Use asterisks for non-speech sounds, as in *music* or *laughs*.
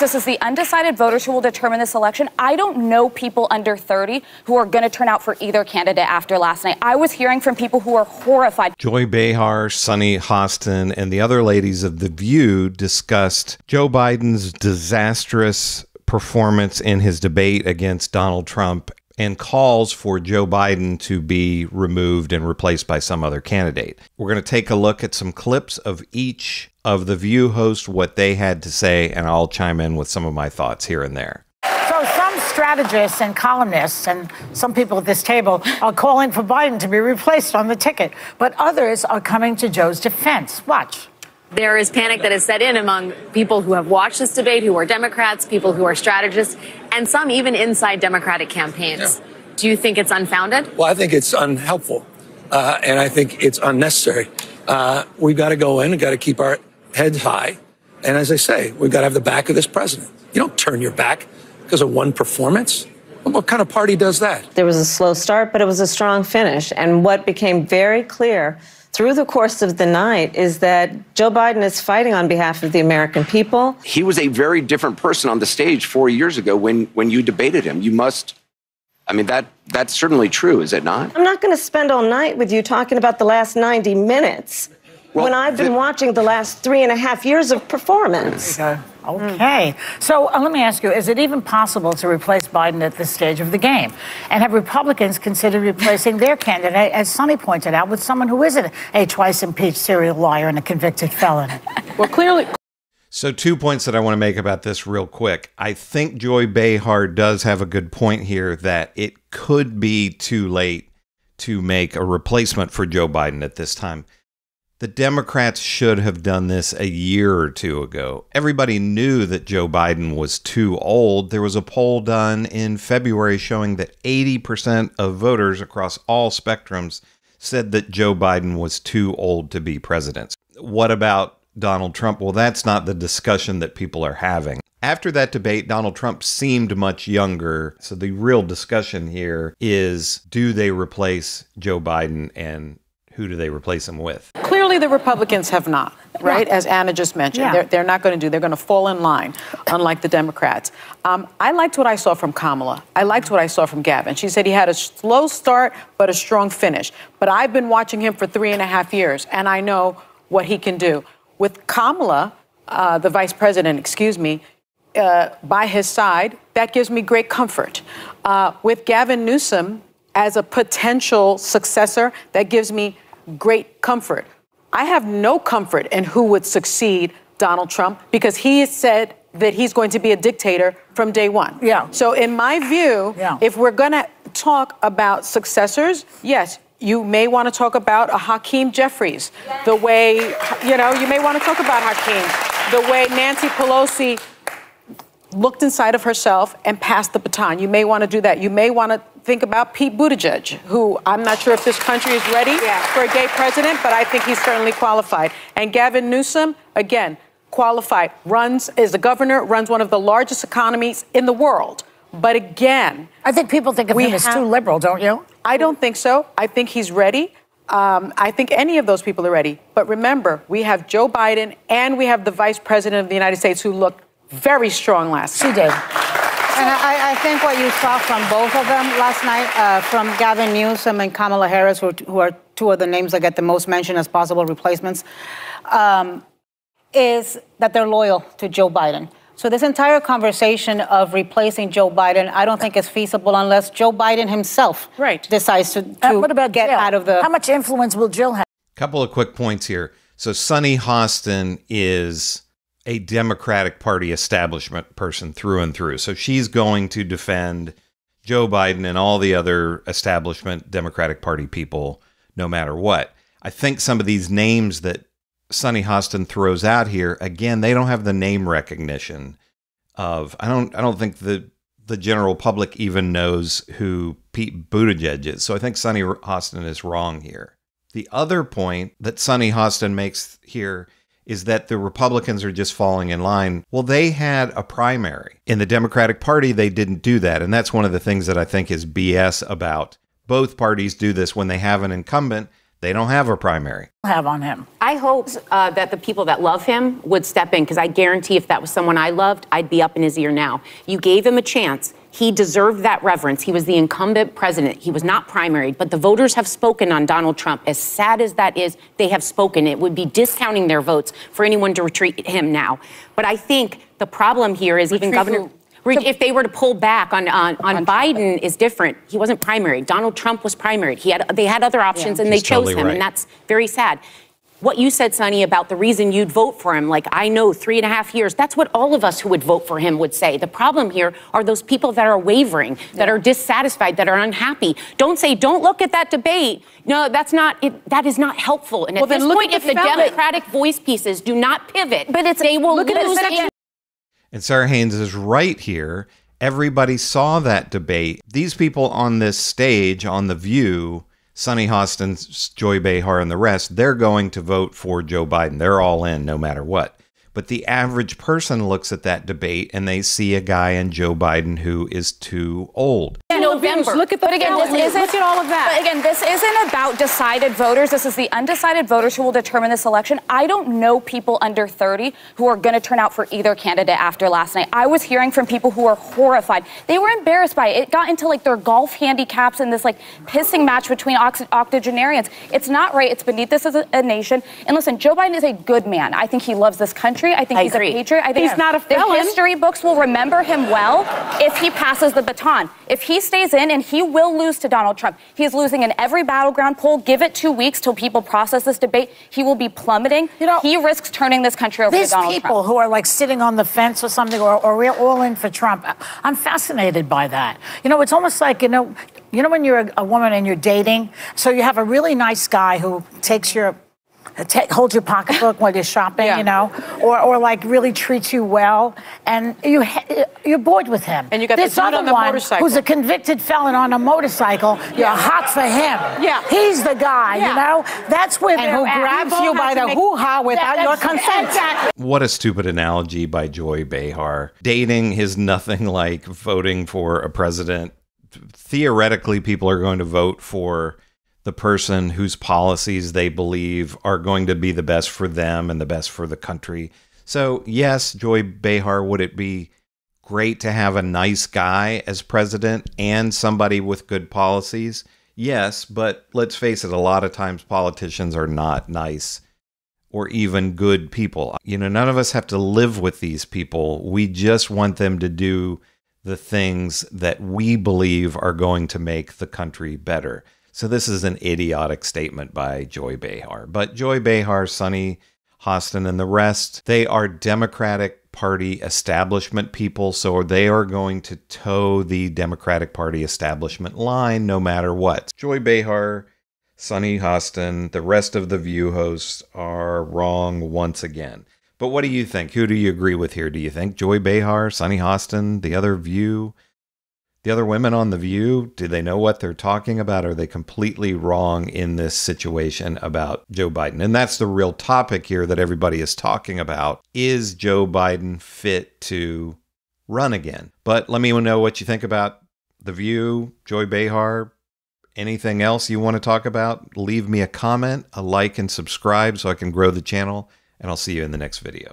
This is the undecided voters who will determine this election. I don't know people under 30 who are going to turn out for either candidate after last night. I was hearing from people who are horrified. Joy Behar, Sunny Hostin, and the other ladies of The View discussed Joe Biden's disastrous performance in his debate against Donald Trump and calls for Joe Biden to be removed and replaced by some other candidate. We're going to take a look at some clips of each of the View hosts, what they had to say, and I'll chime in with some of my thoughts here and there. So some strategists and columnists and some people at this table are calling for Biden to be replaced on the ticket, but others are coming to Joe's defense. Watch. There is panic that has set in among people who have watched this debate, who are Democrats, people who are strategists, and some even inside Democratic campaigns. Yeah. Do you think it's unfounded? Well, I think it's unhelpful, uh, and I think it's unnecessary. Uh, we've got to go in and got to keep our heads high. And as I say, we've got to have the back of this president. You don't turn your back because of one performance. What kind of party does that? There was a slow start, but it was a strong finish. And what became very clear through the course of the night is that Joe Biden is fighting on behalf of the American people. He was a very different person on the stage four years ago when, when you debated him. You must, I mean, that that's certainly true, is it not? I'm not going to spend all night with you talking about the last 90 minutes. Well, when I've been the, watching the last three and a half years of performance. Okay. So uh, let me ask you is it even possible to replace Biden at this stage of the game? And have Republicans considered replacing their candidate, as Sunny pointed out, with someone who isn't a twice impeached serial liar and a convicted felon? well, clearly. *laughs* So, two points that I want to make about this real quick. I think Joy Behar does have a good point here that it could be too late to make a replacement for Joe Biden at this time. The Democrats should have done this a year or two ago. Everybody knew that Joe Biden was too old. There was a poll done in February showing that 80% of voters across all spectrums said that Joe Biden was too old to be president. What about Donald Trump? Well, that's not the discussion that people are having. After that debate, Donald Trump seemed much younger. So the real discussion here is do they replace Joe Biden and who do they replace him with? Clearly, the Republicans have not, right? Yeah. As Ana just mentioned, yeah. they're, they're not going to do. They're going to fall in line, unlike the Democrats. Um, I liked what I saw from Kamala. I liked what I saw from Gavin. She said he had a slow start but a strong finish. But I've been watching him for three and a half years, and I know what he can do. With Kamala, uh, the vice president, excuse me, uh, by his side, that gives me great comfort. Uh, with Gavin Newsom, as a potential successor, that gives me great comfort. I have no comfort in who would succeed Donald Trump because he has said that he's going to be a dictator from day one. Yeah. So, in my view, yeah. if we're going to talk about successors, yes, you may want to talk about a Hakeem Jeffries, yes. the way, you know, you may want to talk about Hakeem, the way Nancy Pelosi looked inside of herself and passed the baton. You may want to do that. You may want to think about Pete Buttigieg, who I'm not sure if this country is ready yeah. for a gay president, but I think he's certainly qualified. And Gavin Newsom, again, qualified, runs, is the governor, runs one of the largest economies in the world. But again, I think people think of him as too liberal, don't you? I don't think so. I think he's ready. Um, I think any of those people are ready. But remember, we have Joe Biden and we have the vice president of the United States who looked very strong last night. She did. And I, I, think what you saw from both of them last night, uh, from Gavin Newsom and Kamala Harris, who, who, are two of the names that get the most mention as possible replacements, um, is that they're loyal to Joe Biden. So this entire conversation of replacing Joe Biden, I don't think is feasible unless Joe Biden himself right. decides to, to uh, what about get Jill? out of the. How much influence will Jill have? Couple of quick points here. So Sunny Hostin is a Democratic Party establishment person through and through. So she's going to defend Joe Biden and all the other establishment Democratic Party people no matter what. I think some of these names that Sunny Hostin throws out here, again, they don't have the name recognition of I don't I don't think the the general public even knows who Pete Buttigieg is. So I think Sunny Hostin is wrong here. The other point that Sunny Hostin makes here is that the Republicans are just falling in line. Well, they had a primary. In the Democratic Party, they didn't do that. And that's one of the things that I think is BS about both parties do this when they have an incumbent. They don't have a primary. Have on him. I hope uh, that the people that love him would step in because I guarantee if that was someone I loved, I'd be up in his ear now. You gave him a chance. He deserved that reverence. He was the incumbent president. He was not primaried, but the voters have spoken on Donald Trump. As sad as that is, they have spoken. It would be discounting their votes for anyone to retreat him now. But I think the problem here is even Governor. If they were to pull back on on, on Biden is different. He wasn't primary. Donald Trump was primary. He had they had other options Yeah. and they chose totally him, right. and that's very sad. What you said, Sunny, about the reason you'd vote for him, like I know three and a half years, that's what all of us who would vote for him would say. The problem here are those people that are wavering, that are dissatisfied, that are unhappy. Don't say, don't look at that debate. No, that's not, it, that is not helpful. And Well, at this point, at if the the. Democratic voice pieces do not pivot, but it's, they will look at it, lose. look at in- And Sara Haines is right here. Everybody saw that debate. These people on this stage, on The View, Sunny Hostin, Joy Behar, and the rest, they're going to vote for Joe Biden. They're all in no matter what. But the average person looks at that debate and they see a guy in Joe Biden who is too old. in November. Look at the but again, this isn't, Look at all of that. But again, this isn't about decided voters. This is the undecided voters who will determine this election. I don't know people under 30 who are going to turn out for either candidate after last night. I was hearing from people who are horrified. They were embarrassed by it. It got into like their golf handicaps and this like pissing match between oct- octogenarians. It's not right. It's beneath this as a, a nation. And listen, Joe Biden is a good man. I think he loves this country. I think I he's agree. a patriot. I think He's not a felon. the history books will remember him well if he passes the baton. If he stays in, and he will lose to Donald Trump, he's losing in every battleground poll. Give it two weeks till people process this debate. He will be plummeting. You know, he risks turning this country over to Donald Trump. These people who are like sitting on the fence or something, or, or we're all in for Trump. I'm fascinated by that. You know, it's almost like you know, you know when you're a, a woman and you're dating, so you have a really nice guy who takes your. Take, holds your pocketbook while you're shopping, Yeah. you know, or, or like really treats you well, and you you're bored with him. And you got this dude other on the one motorcycle. who's a convicted felon on a motorcycle. You're hot for him. Yeah. he's the guy. Yeah. You know, that's where And who at. grabs you by the make- hoo-ha without That- your consent. Exactly. What a stupid analogy by Joy Behar. Dating is nothing like voting for a president. Theoretically, people are going to vote for the person whose policies they believe are going to be the best for them and the best for the country. So, yes, Joy Behar, would it be great to have a nice guy as president and somebody with good policies? Yes, but let's face it, a lot of times politicians are not nice or even good people. You know, none of us have to live with these people. We just want them to do the things that we believe are going to make the country better. So this is an idiotic statement by Joy Behar. But Joy Behar, Sunny Hostin, and the rest, they are Democratic Party establishment people. So they are going to toe the Democratic Party establishment line no matter what. Joy Behar Sunny Hostin, the rest of the View hosts are wrong once again. But what do you think? Who do you agree with here? Do you think Joy Behar, Sunny Hostin, the other View, the other women on the View, do they know what they're talking about? Are they completely wrong in this situation about Joe Biden? And that's the real topic here that everybody is talking about. Is Joe Biden fit to run again? But let me know what you think about the View, Joy Behar, anything else you want to talk about, leave me a comment, a like, and subscribe so I can grow the channel. And I'll see you in the next video.